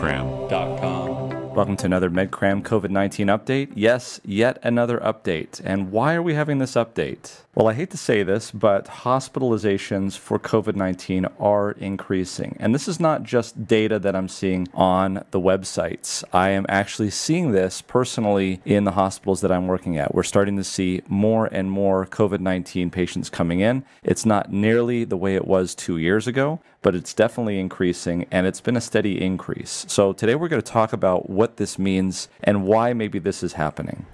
medcram.com. Welcome to another MedCram COVID 19 update. Yes, yet another update. And why are we having this update? Well, I hate to say this, but hospitalizations for COVID 19 are increasing. And this is not just data that I'm seeing on the websites. I am actually seeing this personally in the hospitals that I'm working at. We're starting to see more and more COVID 19 patients coming in. It's not nearly the way it was two years ago, but it's definitely increasing and it's been a steady increase. So today we're going to talk about what this means and why maybe this is happening.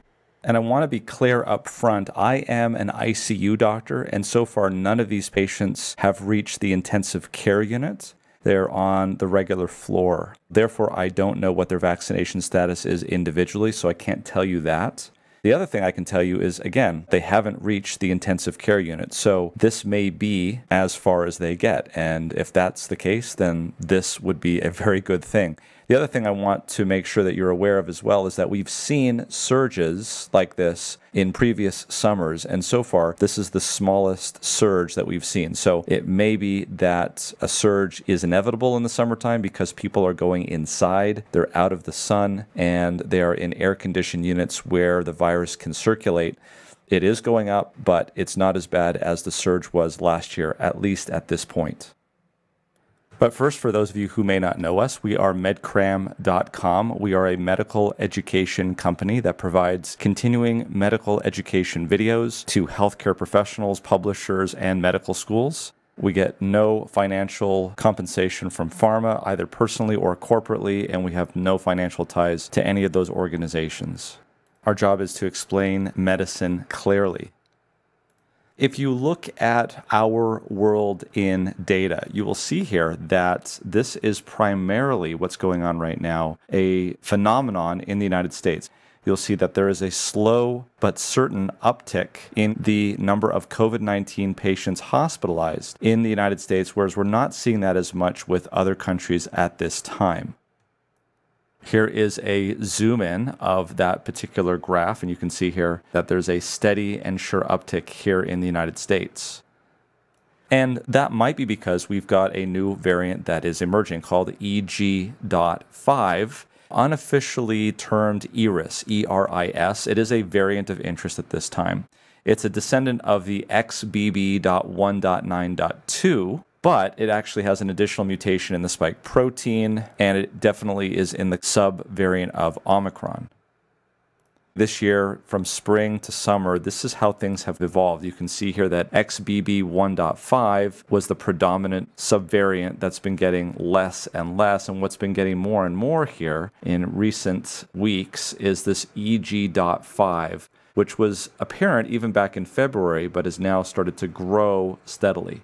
And I want to be clear up front I am an ICU doctor, and so far none of these patients have reached the intensive care unit. They're on the regular floor. Therefore, I don't know what their vaccination status is individually, so I can't tell you that. The other thing I can tell you is, again, they haven't reached the intensive care unit. So this may be as far as they get. And if that's the case, then this would be a very good thing. The other thing I want to make sure that you're aware of as well is that we've seen surges like this in previous summers, and so far, this is the smallest surge that we've seen. So it may be that a surge is inevitable in the summertime because people are going inside, they're out of the sun, and they are in air conditioned units where the virus can circulate. It is going up, but it's not as bad as the surge was last year, at least at this point. But first, for those of you who may not know us, we are medcram.com. We are a medical education company that provides continuing medical education videos to healthcare professionals, publishers, and medical schools. We get no financial compensation from pharma, either personally or corporately, and we have no financial ties to any of those organizations. Our job is to explain medicine clearly. If you look at our world in data, you will see here that this is primarily what's going on right now, a phenomenon in the United States. You'll see that there is a slow but certain uptick in the number of COVID 19 patients hospitalized in the United States, whereas we're not seeing that as much with other countries at this time. Here is a zoom in of that particular graph, and you can see here that there's a steady and sure uptick here in the United States. And that might be because we've got a new variant that is emerging called EG.5, unofficially termed ERIS, E R I S. It is a variant of interest at this time. It's a descendant of the XBB.1.9.2, but it actually has an additional mutation in the spike protein, and it definitely is in the subvariant of Omicron. This year, from spring to summer, this is how things have evolved. You can see here that XBB 1.5 was the predominant subvariant that's been getting less and less. And what's been getting more and more here in recent weeks is this EG.5, which was apparent even back in February, but has now started to grow steadily.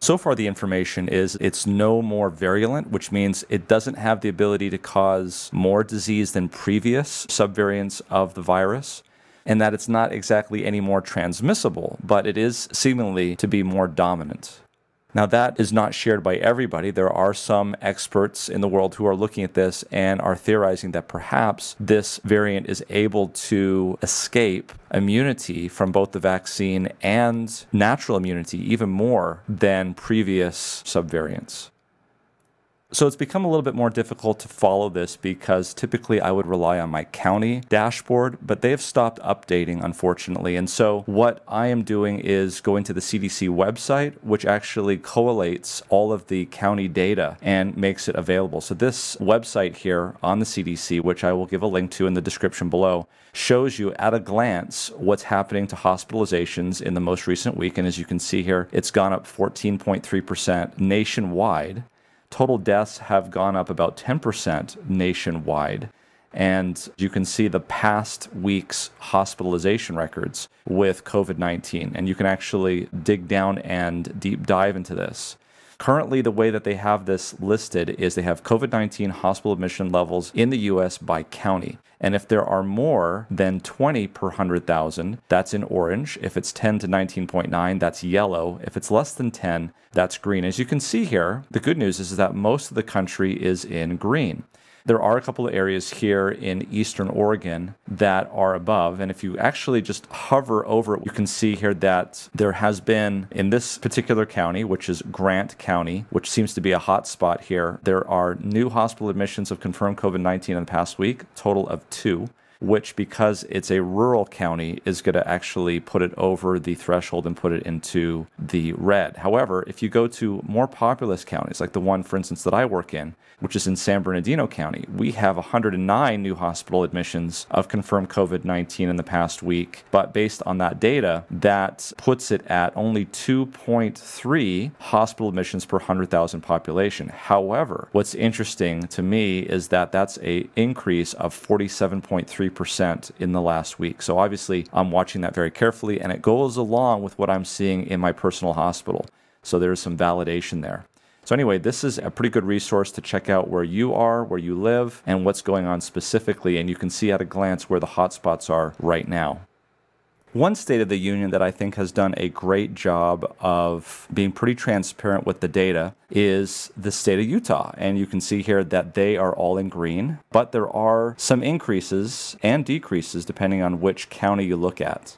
So far, the information is it's no more virulent, which means it doesn't have the ability to cause more disease than previous subvariants of the virus, and that it's not exactly any more transmissible, but it is seemingly to be more dominant. Now, that is not shared by everybody. There are some experts in the world who are looking at this and are theorizing that perhaps this variant is able to escape immunity from both the vaccine and natural immunity even more than previous subvariants. So it's become a little bit more difficult to follow this because typically I would rely on my county dashboard, but they have stopped updating, unfortunately. And so what I am doing is going to the CDC website, which actually collates all of the county data and makes it available. So this website here on the CDC, which I will give a link to in the description below, shows you at a glance what's happening to hospitalizations in the most recent week. And as you can see here, it's gone up 14.3% nationwide. Total deaths have gone up about 10% nationwide. And you can see the past week's hospitalization records with COVID 19. And you can actually dig down and deep dive into this. Currently, the way that they have this listed is they have COVID 19 hospital admission levels in the US by county. And if there are more than 20 per 100,000, that's in orange. If it's 10 to 19.9, that's yellow. If it's less than 10, that's green. As you can see here, the good news is that most of the country is in green. There are a couple of areas here in eastern Oregon that are above. And if you actually just hover over it, you can see here that there has been, in this particular county, which is Grant County, which seems to be a hot spot here, there are new hospital admissions of confirmed COVID 19 in the past week, total of two which, because it's a rural county, is going to actually put it over the threshold and put it into the red. However, if you go to more populous counties, like the one, for instance, that I work in, which is in San Bernardino County, we have 109 new hospital admissions of confirmed COVID 19 in the past week. But based on that data, that puts it at only 2.3 hospital admissions per 100,000 population. However, what's interesting to me is that that's a increase of 47.3 3% in the last week. So obviously, I'm watching that very carefully, and it goes along with what I'm seeing in my personal hospital. So there's some validation there. So, anyway, this is a pretty good resource to check out where you are, where you live, and what's going on specifically. And you can see at a glance where the hotspots are right now. One State of the Union that I think has done a great job of being pretty transparent with the data is the state of Utah. And you can see here that they are all in green, but there are some increases and decreases depending on which county you look at.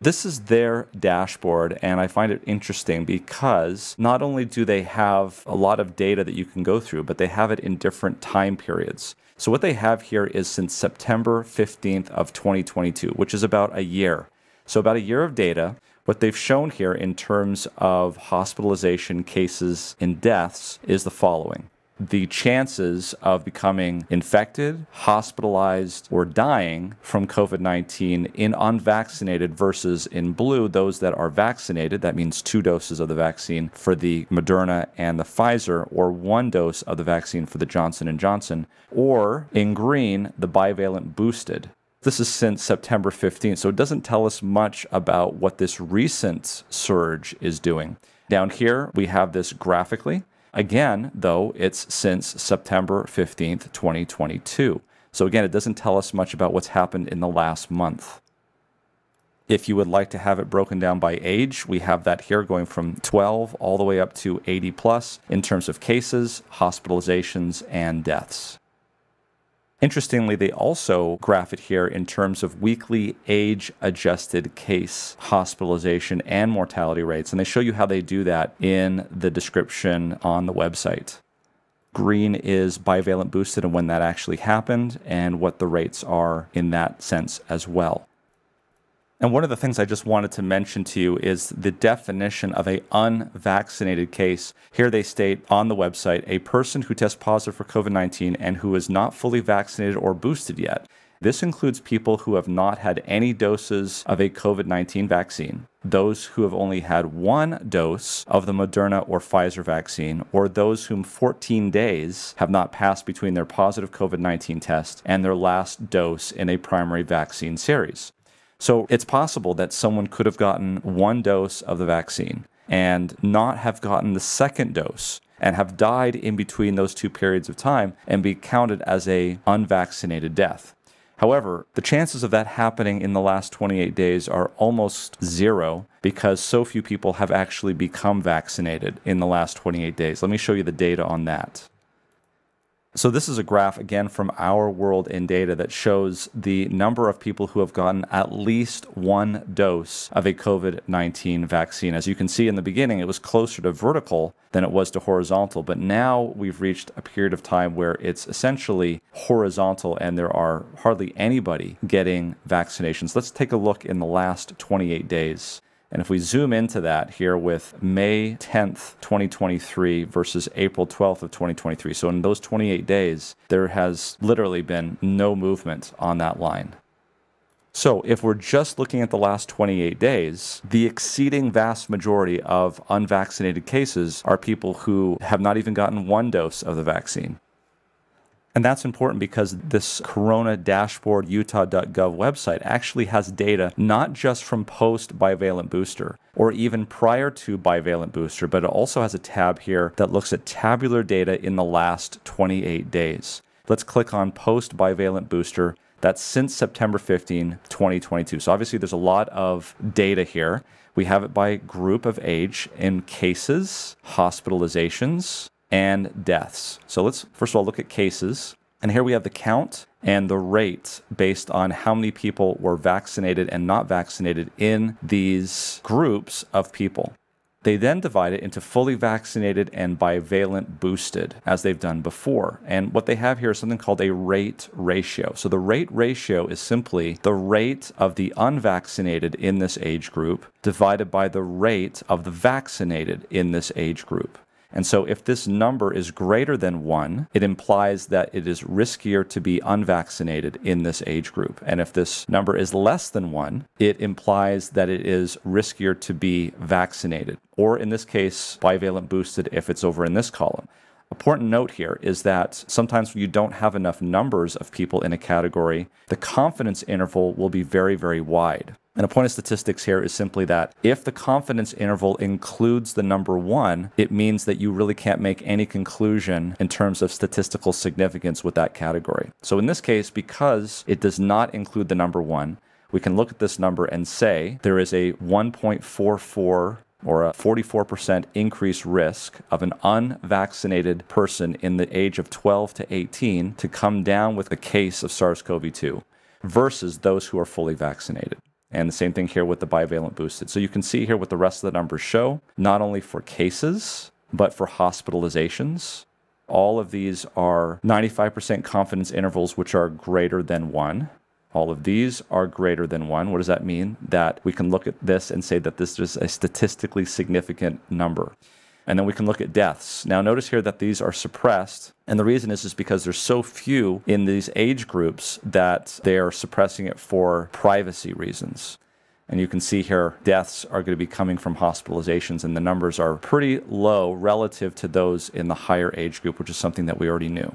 This is their dashboard, and I find it interesting because not only do they have a lot of data that you can go through, but they have it in different time periods. So what they have here is since September 15th of 2022, which is about a year. So about a year of data. What they've shown here in terms of hospitalization cases and deaths is the following the chances of becoming infected, hospitalized, or dying from COVID 19 in unvaccinated versus in blue, those that are vaccinated. That means two doses of the vaccine for the Moderna and the Pfizer, or one dose of the vaccine for the Johnson & Johnson, or in green, the bivalent boosted. This is since September 15th, so it doesn't tell us much about what this recent surge is doing. Down here, we have this graphically. Again, though, it's since September 15th, 2022. So again, it doesn't tell us much about what's happened in the last month. If you would like to have it broken down by age, we have that here going from 12 all the way up to 80 plus in terms of cases, hospitalizations, and deaths. Interestingly, they also graph it here in terms of weekly age adjusted case hospitalization and mortality rates. And they show you how they do that in the description on the website. Green is bivalent boosted and when that actually happened, and what the rates are in that sense as well. And one of the things I just wanted to mention to you is the definition of a unvaccinated case. Here they state on the website, a person who tests positive for COVID-19 and who is not fully vaccinated or boosted yet. This includes people who have not had any doses of a COVID 19 vaccine, those who have only had one dose of the Moderna or Pfizer vaccine, or those whom 14 days have not passed between their positive COVID 19 test and their last dose in a primary vaccine series. So it's possible that someone could have gotten one dose of the vaccine and not have gotten the second dose and have died in between those two periods of time and be counted as a unvaccinated death. However, the chances of that happening in the last 28 days are almost zero because so few people have actually become vaccinated in the last 28 days. Let me show you the data on that. So this is a graph again from our world in data that shows the number of people who have gotten at least one dose of a COVID-19 vaccine. As you can see in the beginning, it was closer to vertical than it was to horizontal, but now we've reached a period of time where it's essentially horizontal and there are hardly anybody getting vaccinations. Let's take a look in the last 28 days. And if we zoom into that here with May 10th, 2023 versus April 12th of 2023, so in those 28 days, there has literally been no movement on that line. So, if we're just looking at the last 28 days, the exceeding vast majority of unvaccinated cases are people who have not even gotten one dose of the vaccine. And that's important because this corona dashboard utah.gov website actually has data not just from post bivalent booster or even prior to bivalent booster, but it also has a tab here that looks at tabular data in the last 28 days. Let's click on post bivalent booster. That's since September 15, 2022. So obviously there's a lot of data here. We have it by group of age in cases, hospitalizations, and deaths. So let's first of all look at cases. And here we have the count and the rate based on how many people were vaccinated and not vaccinated in these groups of people. They then divide it into fully vaccinated and bivalent boosted, as they've done before. And what they have here is something called a rate ratio. So the rate ratio is simply the rate of the unvaccinated in this age group divided by the rate of the vaccinated in this age group. And so, if this number is greater than one, it implies that it is riskier to be unvaccinated in this age group. And if this number is less than one, it implies that it is riskier to be vaccinated, or in this case, bivalent boosted if it's over in this column. Important note here is that sometimes you don't have enough numbers of people in a category, the confidence interval will be very, very wide. And a point of statistics here is simply that if the confidence interval includes the number one, it means that you really can't make any conclusion in terms of statistical significance with that category. So in this case, because it does not include the number one, we can look at this number and say there is a 1.44 or a 44% increased risk of an unvaccinated person in the age of 12 to 18 to come down with a case of SARS CoV 2 versus those who are fully vaccinated. And the same thing here with the bivalent boosted. So you can see here what the rest of the numbers show, not only for cases, but for hospitalizations. All of these are 95% confidence intervals, which are greater than one. All of these are greater than one. What does that mean? That we can look at this and say that this is a statistically significant number. And then we can look at deaths. Now, notice here that these are suppressed. And the reason is, is because there's so few in these age groups that they are suppressing it for privacy reasons. And you can see here deaths are going to be coming from hospitalizations, and the numbers are pretty low relative to those in the higher age group, which is something that we already knew.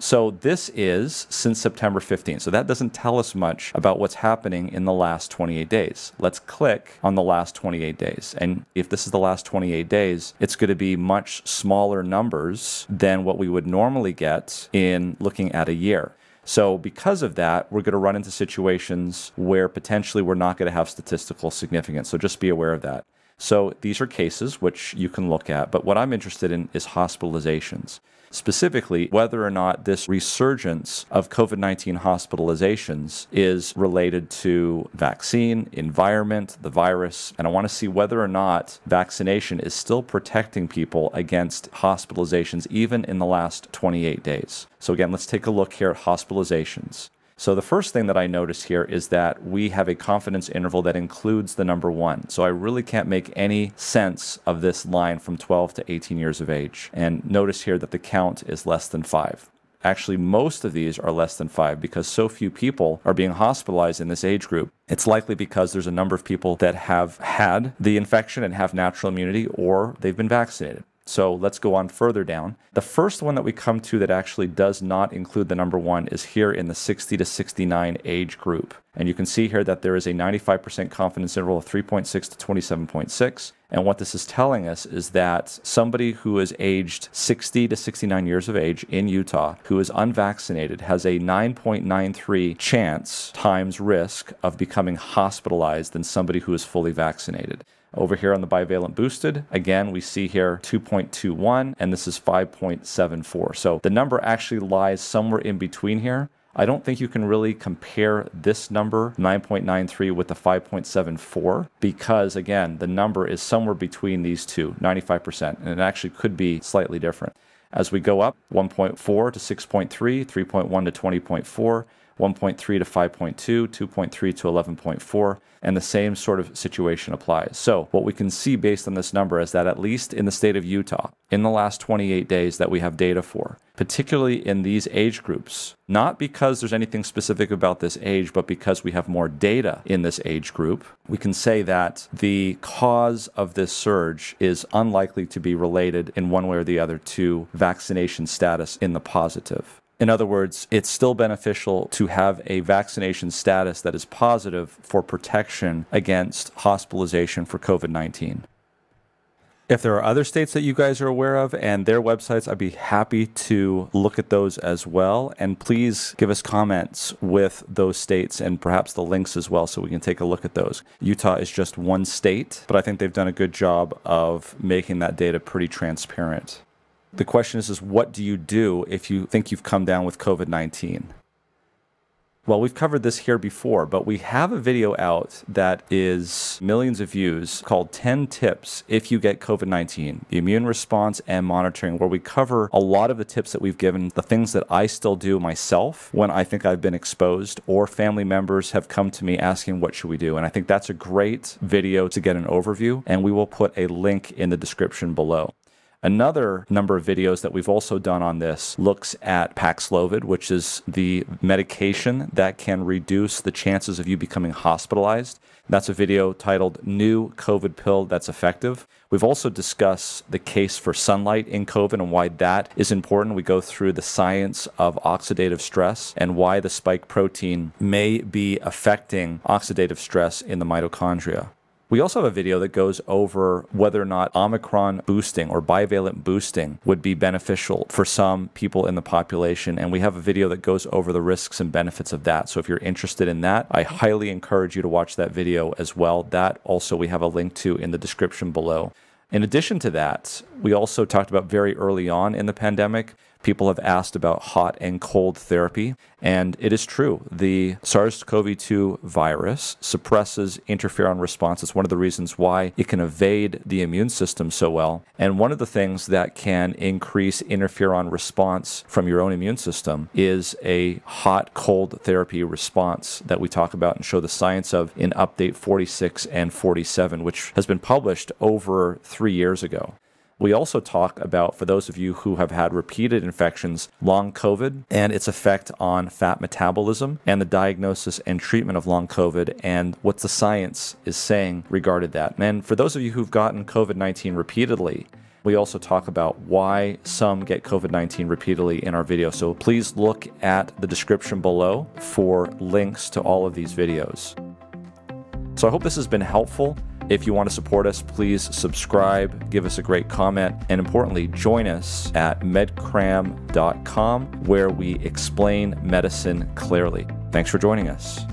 So this is since September 15th. So that doesn't tell us much about what's happening in the last 28 days. Let's click on the last 28 days. And if this is the last 28 days, it's going to be much smaller numbers than what we would normally get in looking at a year. So, because of that, we're going to run into situations where potentially we're not going to have statistical significance. So, just be aware of that. So, these are cases which you can look at, but what I'm interested in is hospitalizations specifically whether or not this resurgence of COVID 19 hospitalizations is related to vaccine, environment, the virus. And I want to see whether or not vaccination is still protecting people against hospitalizations, even in the last 28 days. So, again, let's take a look here at hospitalizations. So the first thing that I notice here is that we have a confidence interval that includes the number one. So I really can't make any sense of this line from 12 to 18 years of age. And notice here that the count is less than five. Actually, most of these are less than five because so few people are being hospitalized in this age group. It's likely because there's a number of people that have had the infection and have natural immunity or they've been vaccinated. So let's go on further down. The first one that we come to that actually does not include the number one is here in the 60 to 69 age group. And you can see here that there is a 95% confidence interval of 3.6 to 27.6. And what this is telling us is that somebody who is aged 60 to 69 years of age in Utah who is unvaccinated has a 9.93 chance times risk of becoming hospitalized than somebody who is fully vaccinated. Over here on the bivalent boosted, again, we see here 2.21, and this is 5.74. So the number actually lies somewhere in between here. I don't think you can really compare this number, 9.93, with the 5.74 because, again, the number is somewhere between these two, 95%, and it actually could be slightly different. As we go up, 1.4 to 6.3, 3.1 to 20.4, 1.3 to 5.2, 2.3 to 11.4, and the same sort of situation applies. So, what we can see based on this number is that at least in the state of Utah, in the last 28 days that we have data for, particularly in these age groups, not because there's anything specific about this age, but because we have more data in this age group, we can say that the cause of this surge is unlikely to be related in one way or the other to vaccination status in the positive. In other words, it's still beneficial to have a vaccination status that is positive for protection against hospitalization for COVID 19. If there are other states that you guys are aware of and their websites, I'd be happy to look at those as well. And please give us comments with those states and perhaps the links as well so we can take a look at those. Utah is just one state, but I think they've done a good job of making that data pretty transparent. The question is, is what do you do if you think you've come down with COVID 19? Well, we've covered this here before, but we have a video out that is millions of views called 10 Tips If You Get COVID 19, the immune response and monitoring, where we cover a lot of the tips that we've given, the things that I still do myself when I think I've been exposed, or family members have come to me asking, What should we do? And I think that's a great video to get an overview, and we will put a link in the description below. Another number of videos that we've also done on this looks at Paxlovid, which is the medication that can reduce the chances of you becoming hospitalized. That's a video titled New COVID Pill That's Effective. We've also discussed the case for sunlight in COVID and why that is important. We go through the science of oxidative stress and why the spike protein may be affecting oxidative stress in the mitochondria. We also have a video that goes over whether or not Omicron boosting or bivalent boosting would be beneficial for some people in the population. And we have a video that goes over the risks and benefits of that. So if you're interested in that, I highly encourage you to watch that video as well. That also we have a link to in the description below. In addition to that, we also talked about very early on in the pandemic People have asked about hot and cold therapy, and it is true. The SARS CoV 2 virus suppresses interferon response. It's one of the reasons why it can evade the immune system so well. And one of the things that can increase interferon response from your own immune system is a hot cold therapy response that we talk about and show the science of in update 46 and 47, which has been published over three years ago. We also talk about, for those of you who have had repeated infections, long COVID and its effect on fat metabolism and the diagnosis and treatment of long COVID and what the science is saying regarding that. And for those of you who've gotten COVID 19 repeatedly, we also talk about why some get COVID 19 repeatedly in our video. So please look at the description below for links to all of these videos. So I hope this has been helpful. If you want to support us, please subscribe, give us a great comment, and importantly, join us at medcram.com where we explain medicine clearly. Thanks for joining us.